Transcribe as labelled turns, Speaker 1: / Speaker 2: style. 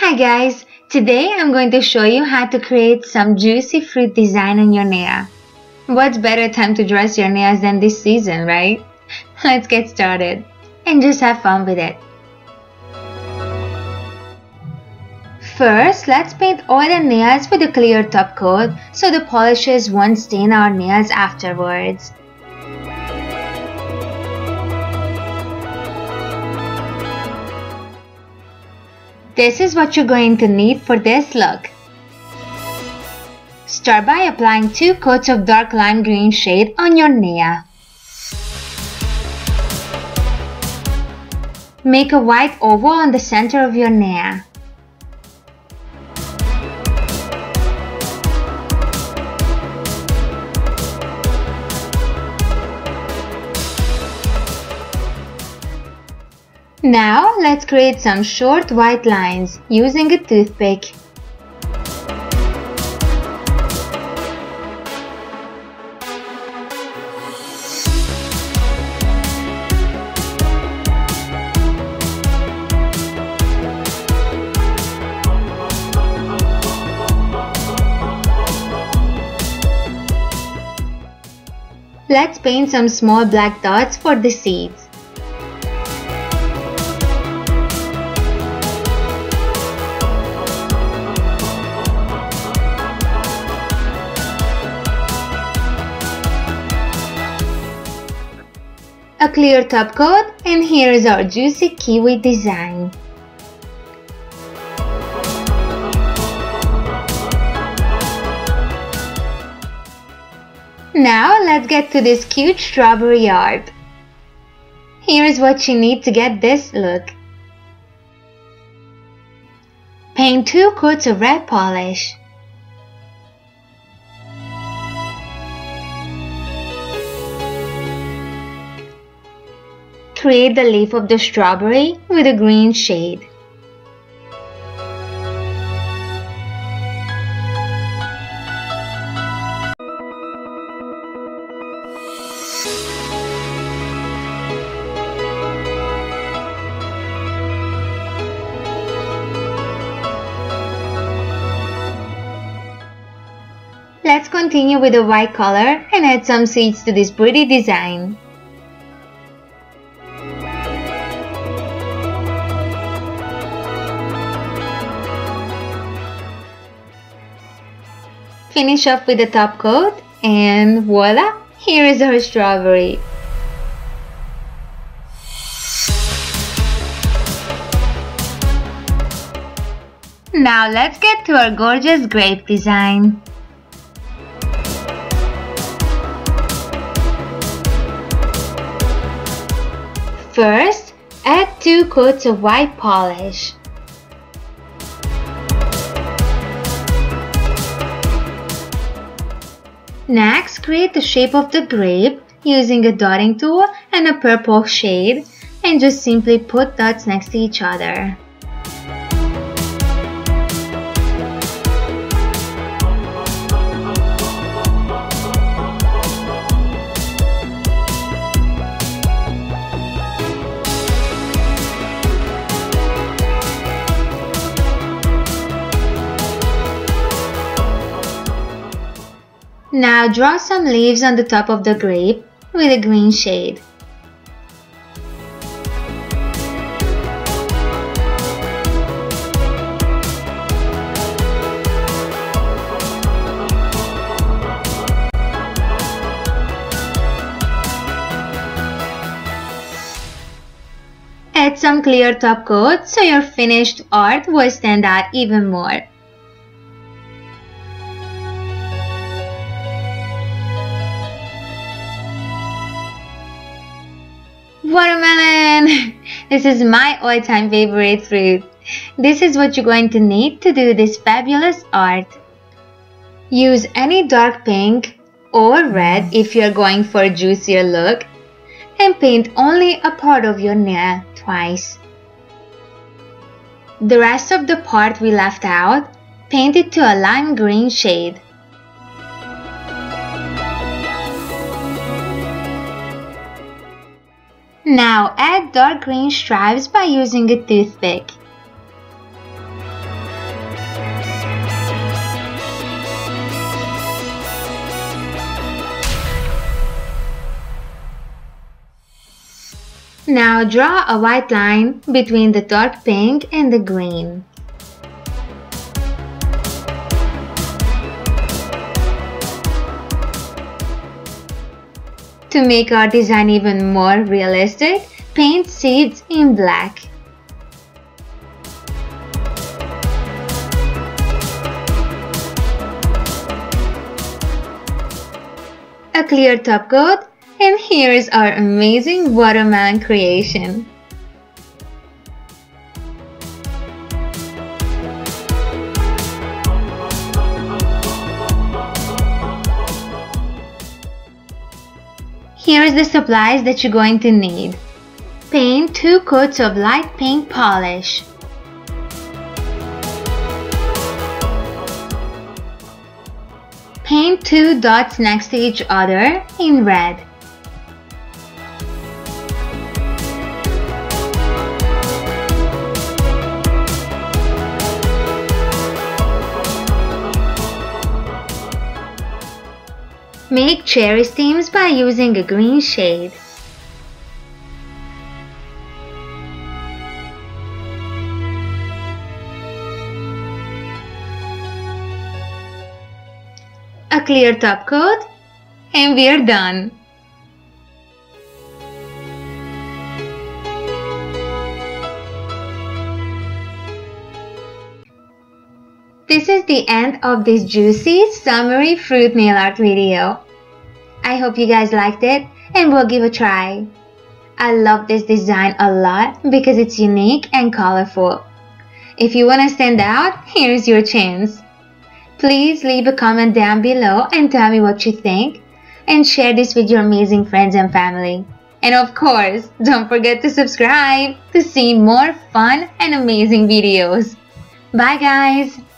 Speaker 1: Hi guys, today I'm going to show you how to create some juicy fruit design on your nail. What's better time to dress your nails than this season, right? Let's get started and just have fun with it. First, let's paint all the nails with a clear top coat so the polishes won't stain our nails afterwards. This is what you're going to need for this look. Start by applying 2 coats of dark lime green shade on your nail. Make a white oval on the center of your nail. Now let's create some short white lines using a toothpick. Let's paint some small black dots for the seeds. A clear top coat and here is our juicy kiwi design. Now let's get to this cute strawberry art. Here is what you need to get this look. Paint two coats of red polish. Create the leaf of the strawberry with a green shade. Let's continue with the white color and add some seeds to this pretty design. Finish off with the top coat and voila, here is our strawberry. Now let's get to our gorgeous grape design. First, add 2 coats of white polish. Next, create the shape of the grape using a dotting tool and a purple shade and just simply put dots next to each other. Now draw some leaves on the top of the grape with a green shade. Add some clear top coat so your finished art will stand out even more. Watermelon! This is my all-time favorite fruit. This is what you're going to need to do this fabulous art. Use any dark pink or red if you're going for a juicier look and paint only a part of your nail twice. The rest of the part we left out, paint it to a lime green shade. Now add dark green stripes by using a toothpick. Now draw a white line between the dark pink and the green. To make our design even more realistic, paint seeds in black. A clear top coat and here is our amazing watermelon creation. Here is the supplies that you're going to need. Paint 2 coats of light pink polish. Paint two dots next to each other in red. Make cherry stems by using a green shade. A clear top coat and we're done. This is the end of this juicy summery fruit nail art video. I hope you guys liked it and will give a try. I love this design a lot because it's unique and colorful. If you want to stand out, here's your chance. Please leave a comment down below and tell me what you think and share this with your amazing friends and family. And of course, don't forget to subscribe to see more fun and amazing videos. Bye guys!